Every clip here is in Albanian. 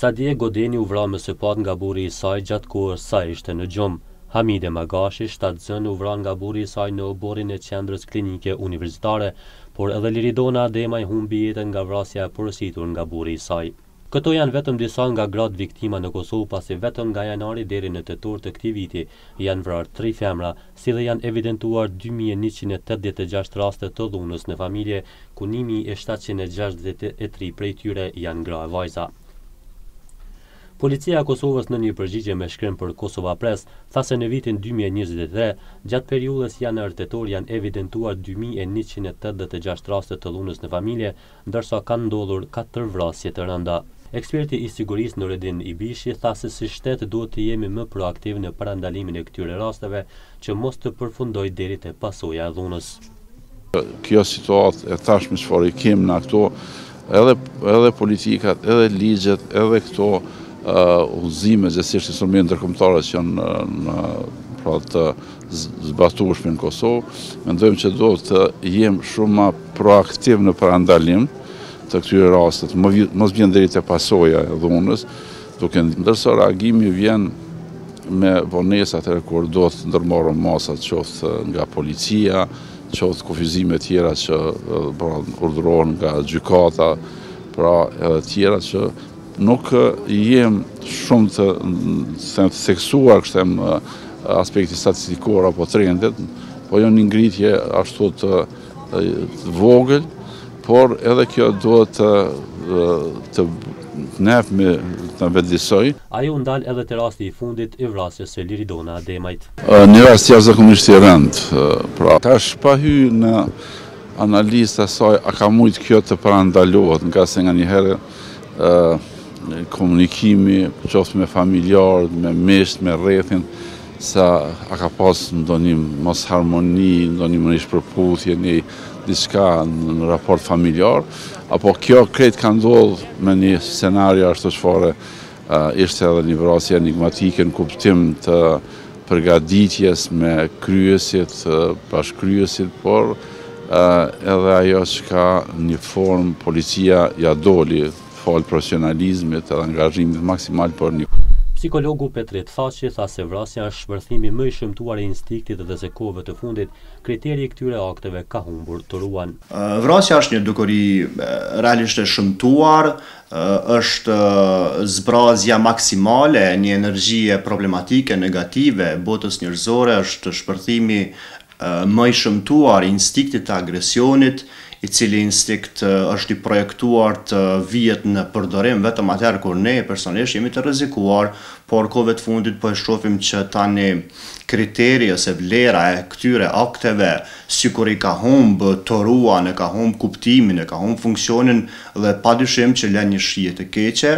Sadije Godeni u vra me sepatë nga burri i saj gjatë kohës sa ishte në gjumë. Hamide Magashi, shtatzënë, u vra nga burri i saj në oborrin e Qendrës Klinike Universitare, por edhe Liridona Ademaj humbi jetën nga vrasja e porositur nga burri i saj. Këto janë vetëm disa nga gratë viktima në Kosovë pasi vetëm nga janari deri në tetor të këtij viti, Janë vrarë tri femra, si dhe janë evidentuar dy mijë e njëqind e tetëdhjetë e gjashtë raste të dhunës në familje, ku një mijë e shtatëqind e gjashtëdhjetë e tri prej tyre janë gra e vajza. Policia e Kosovës në një përgjigje me shkrim për Kosovapress, tha se në vitin dy mijë e njëzet e tre, gjatë periudhës janar-tetor janë evidentuar dy mijë e njëqind e tetëdhjetë e gjashtë raste të dhunës në familje, ndërsa kanë ndodhur katër vrasje të rënda. Eksperti i sigurisë Nuredin Ibishi tha se si shtet duhet të jemi më proaktiv në parandalimin e këtyre rasteve që mos të përfundojë deri te pasoja e dhunës. Kjo situatë e tashme çfarë i kemë na këtu, edhe edhe politikat, edhe ligjet, edhe këto udhëzime gjithashtu instrumentet ndërkombëtare që janë në pra të zbatueshme në Kosovë, mendojmë që duhet të jemi shumë ma proaktiv në parandalim të këtyre rasteve, mos vjen deri te pasoja e dhunës, duke ndërsa reagimi vjen me vonesa atëherë kur duhet ndërmarrën masa qoftë nga policia, qoftë kufizime tjera që pra, urdhërohen nga gjykata, pra edhe tjera që Nuk jemi shumë të suksesshëm, kështu në aspektin statistikor apo trendet, po ka një ngritje ashtu të vogël, por edhe kjo duhet të të na vetëdijesojë. Ai u ndal edhe te rasti i fundit i vrasjes së Liridona Ademajt. Një rast jashtëzakonisht i rëndë, pra. Tash pa hy në analizë të asaj a ka mujt kjo të parandalohet, ngase nganjëherë. komunikimi, qoftë me familjarët, me mesht, me rrethin, sa a ka pas ndonjë mosharmoni, ndonjë mospërputhje, një diçka në raport familjar, apo kjo krejt ka ndodhë me një skenario ashtu çfarë, Ishte edhe një vrasje enigmatike në kuptim të përgatitjes me kryesit, bashkëkryesit, por edhe ajo çka një formë policia ia doli falë profesionalizmit edhe angazhimit maksimal për një. Psikologu Petrit Thaçi tha se vrasja është shpërthimi më i shëmtuar i instinktit dhe se kohëve të fundit kriteri i këtyre akteve ka humbur toruan. Vrasja është një dukuri realisht e shëmtuar Është zbrazja maksimale e një energjie problematike, negative, e botës njerëzore, është shpërthimi më i shëmtuar i instinktit të agresionit, i cili instinkt është i projektuar të vihet në përdorim vetëm atëherë kur ne personalisht jemi të rrezikuar, por kohëve të fundit po e shohim që tani kriteri ose vlera e këtyre akteve sikur i ka humbë toruan, e ka humbë kuptimin, e ka humbë funksionin Dhe padyshim që lënë një shije të keqe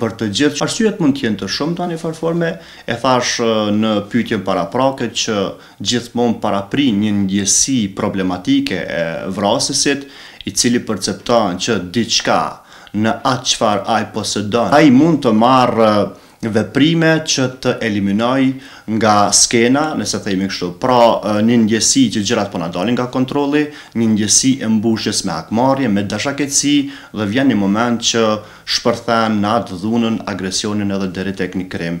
për të gjithë. Arsyet mund të jenë të shumta në një farë forme, e thashë në pyetjen paraprake që gjithmonë paraprin një ndjesi problematike e vrasësit, i cili percepton që diçka në atë çfarë ai posedon, ai mund të marrë veprime që të eliminojë nga skena, nëse themi kështu. Pra, një ndjesi që gjërat po na dalin nga kontrolli, një ndjesi e mbushjes me hakmarrje, me dashakeqësi dhe vjen një moment që shpërthen në atë dhunën, agresionin edhe deri tek një krim.